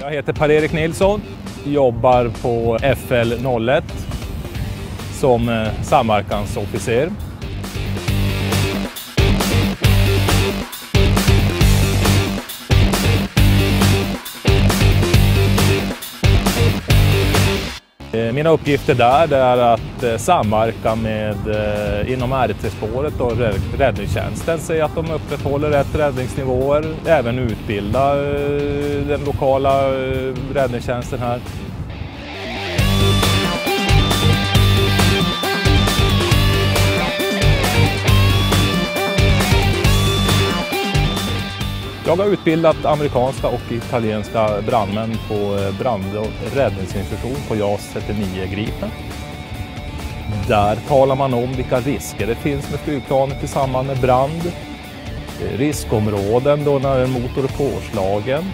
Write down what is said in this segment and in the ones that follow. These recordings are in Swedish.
Jag heter Per-Erik Nilsson, jobbar på FL 01 som eh, samverkansofficer. Mina uppgifter där är att eh, samverka med, eh, inom RT-spåret och räddningstjänsten, se att de upprätthåller rätt räddningsnivåer, även utbilda eh, den lokala räddningstjänsten här. Jag har utbildat amerikanska och italienska brandmän på eh, brand och räddningsinstitution på JAS 39 Gripen. Där talar man om vilka risker det finns med flygplanet i samband med brand. Eh, riskområden då när en motor är påslagen.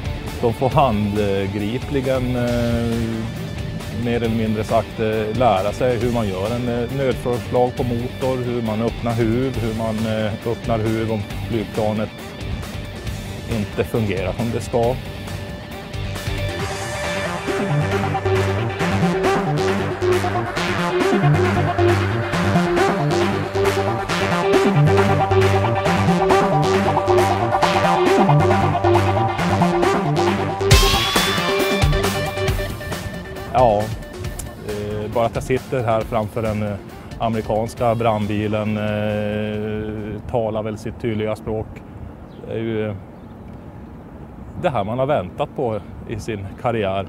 De får handgripligen eh, mer eller mindre sagt lära sig hur man gör en nödförslag på motor, hur man öppnar huv, hur man öppnar huv om flygplanet inte fungerar som det ska. Ja, eh, bara att jag sitter här framför den eh, amerikanska brandbilen eh, talar väl sitt tydliga språk. Det är ju det här man har väntat på i sin karriär.